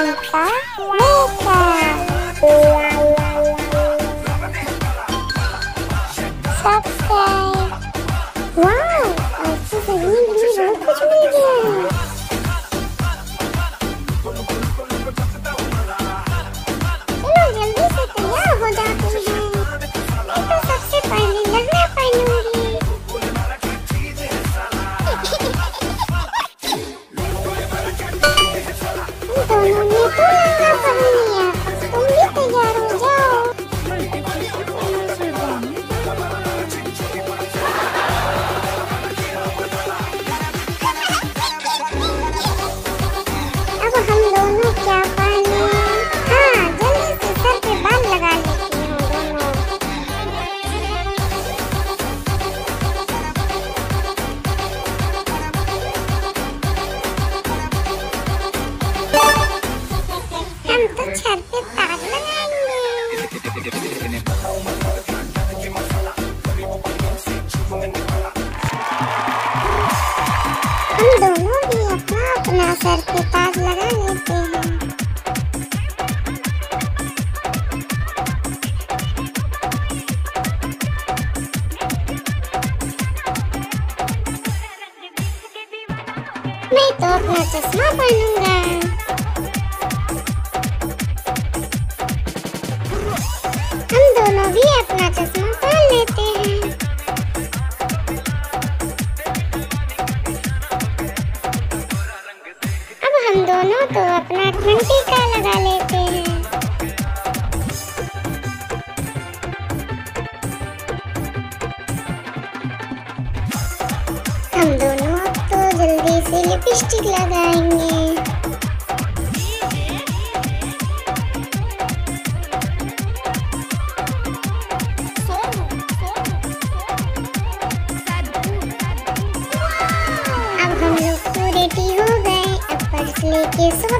Mika, Mika. Subscribe. Wow, this is a new video. Kuch छत पे ताज हम दोनों भी अपना अपना सर पे ताज लगा लेते हैं मैं तो अपना चश्मा पहनूँगा। चश्मा लेते हैं। अब हम दोनों तो अपना लगा लेते हैं। हम दोनों तो जल्दी से लिपस्टिक लगाएँगे। अब हम लोग तो रेडी हो गए अब पर्स लेके शॉपिंग जाएँगे